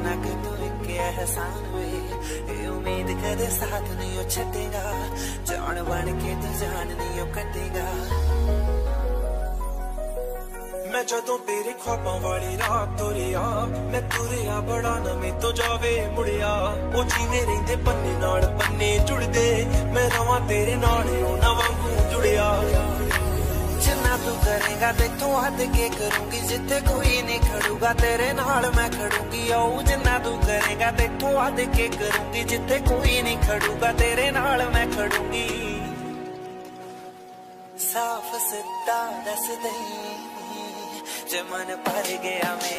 ना कि तू एक एहसान वे। उम्मीद कदे साथ नहीं, ओ जान बन के तू जान नहीं कटेगा। मैं जदों तेरे ख्वाबों वाली रात तुरिया मैं तुरिया बड़ा नमें तो जावे मुड़िया। ओ जीने रहंदे पन्ने नाल, पन्ने जुड़दे। मैं रवा तेरे नाल ना वांगू जुड़िया। जिन्ना तू करेगा ते तू हद के करूँगी जिते कोई नहीं खड़ूगा, तेरे नाल मैं खड़ूँगी, ओ ਤੂੰ ਕਰੇਗਾ ਤੈਥੋਂ ਹੱਦ ਕੇ ਕਰੂੰਗੀ ਜਿੱਥੇ ਕੋਈ ਨਹੀਂ ਖੜੂਗਾ ਤੇਰੇ ਨਾਲ ਮੈਂ ਖੜੂੰਗੀ ਸਾਫ਼ ਸਿੱਧਾ ਦੱਸ ਦੇ ਜੇ ਮਨ ਭਰ ਗਿਆ ਮੇਰੇ ਤੋਂ ਯਾਰੀ